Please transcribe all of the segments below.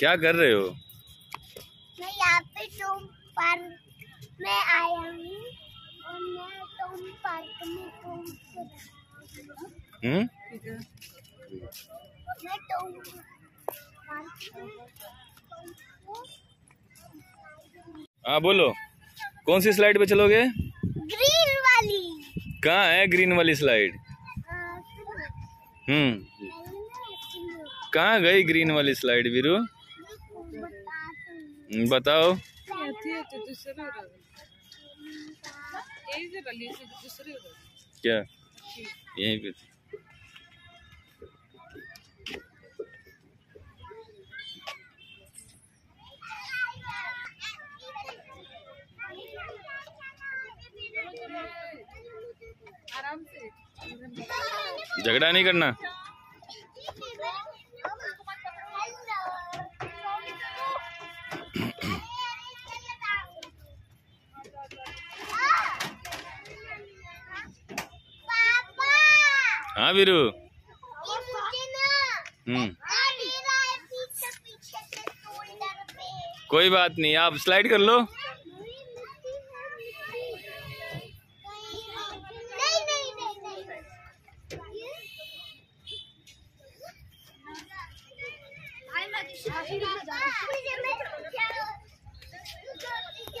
क्या कर रहे हो? मैं यहाँ पे टोम पार्क में आया हूँ और मैं टोम पार्क में टोम हम्म? मैं टोम हाँ बोलो। कौन सी स्लाइड पे चलोगे? ग्रीन वाली। कहाँ है ग्रीन वाली स्लाइड हम्म। कहाँ गई ग्रीन वाली स्लाइड वीरू? बताओ। क्या? यहीं पे थी। झगड़ा नहीं करना? हाँ वीरू। हम्म। कोई बात नहीं आप स्लाइड कर लो।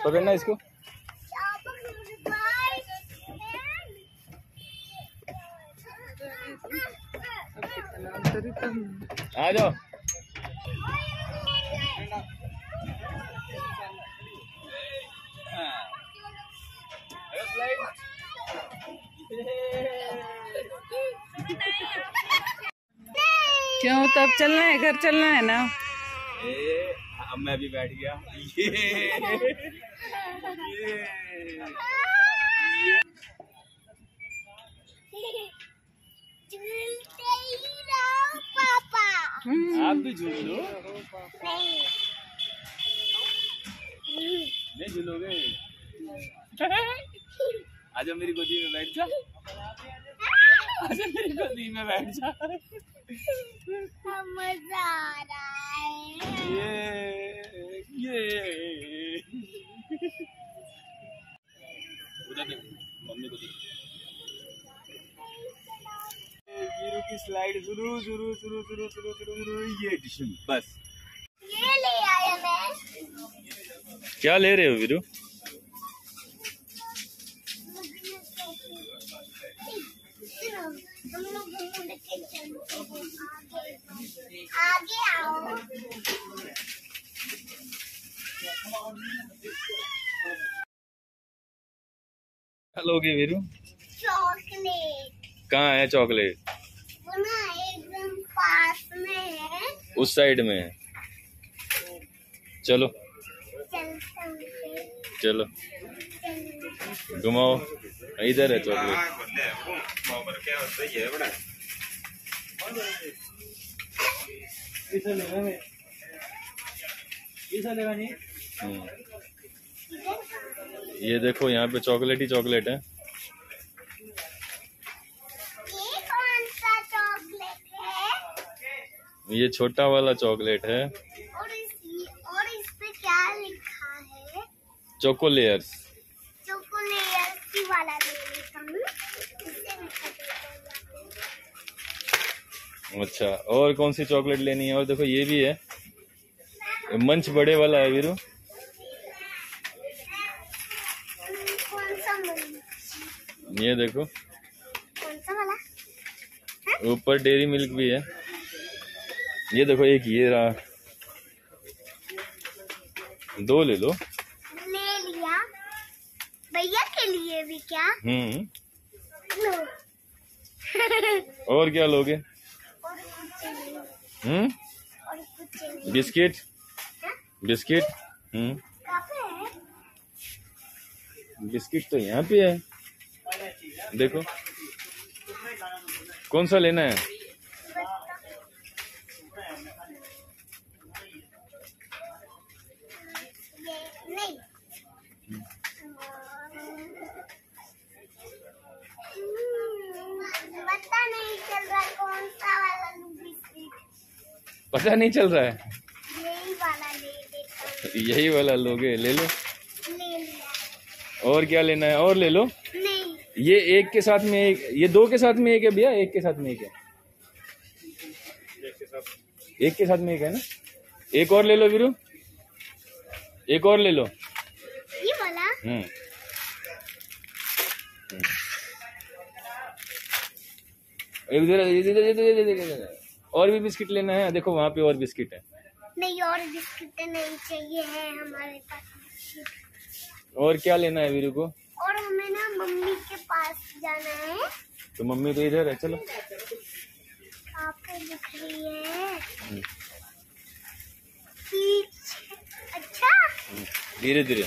नहीं नहीं आ जाओ क्यों? तब चलना है घर चलना है ना? ए, अब मैं भी बैठ गया। ये, ये। झूलते ही रहो पापा हम्म, आप भी झूल लो नहीं झूलोगे? आजा मेरी गोदी में बैठ जा। आजा मेरी गोदी में बैठ जा। मज़ा आ रहा है। ये ये उधर देख मम्मी को देख वीरू की स्लाइड शुरू शुरू शुरू शुरू शुरू शुरू शुरू ये डिशम बस। ये ले आया मैं। क्या ले रहे हो वीरू? आगे आगे आओ। क्या लोगे वीरू? चॉकलेट। कहाँ है चॉकलेट वो ना एकदम पास में है उस साइड में है। चलो। चलो। घुमाओ। इधर है चॉकलेट हम्म। ये देखो, यहाँ पे चॉकलेट ही चॉकलेट है ये कौन सा चॉकलेट है ये छोटा वाला चॉकलेट है। और इस और इस पे क्या लिखा है? चोको लेयर्स की वाला। अच्छा और कौन सी चॉकलेट लेनी है? और देखो ये भी है। मंच बड़े वाला है वीरू। ये देखो। कौन सा वाला? ऊपर डेरी मिल्क भी है। ये देखो एक ये रहा। दो ले लो। ले लिया। भैया के लिए भी क्या? हम्म। और क्या लोगे? हम्म। बिस्किट? हाँ? बिस्किट? हम्म। बिस्किट तो यहाँ पे है। देखो। कौन सा लेना है? पता नहीं चल रहा है यही यही वाला लोगे ले लो और क्या लेना है और ले लो नहीं ये एक के साथ में एक ये दो के साथ में एक है भैया एक के साथ में एक है एक के साथ में एक है ना एक और ले लो वीरू एक और ले लो ये वाला हम्म इधर इधर इधर इधर इधर इधर और भी बिस्किट लेना है? देखो वहाँ पे और बिस्किट है। नहीं और बिस्किट नहीं चाहिए है हमारे पास। और क्या लेना है वीरू को? और हमें ना मम्मी के पास जाना है। तो मम्मी तो इधर है चलो। आपको दिख रही है। हम्म, अच्छा। हम्म, धीरे धीरे।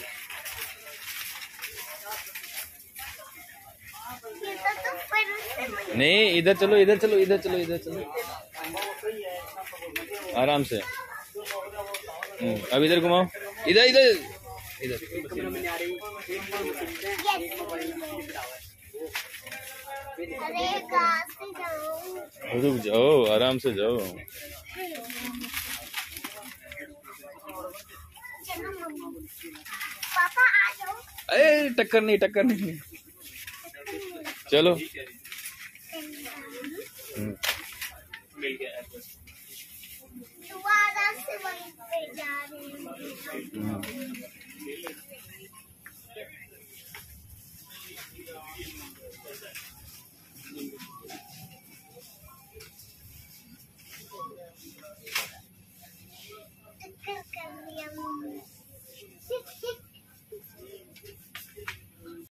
तो तो नहीं इधर चलो इधर चलो इधर चलो इधर चलो। आराम से। हम्म, अब इधर घुमाओ। इधर इधर। इधर। रुक जाओ आराम से जाओ। पापा आ जाओ। अरे टक्कर नहीं टक्कर नहीं। चलो। हम्म, दोबारा से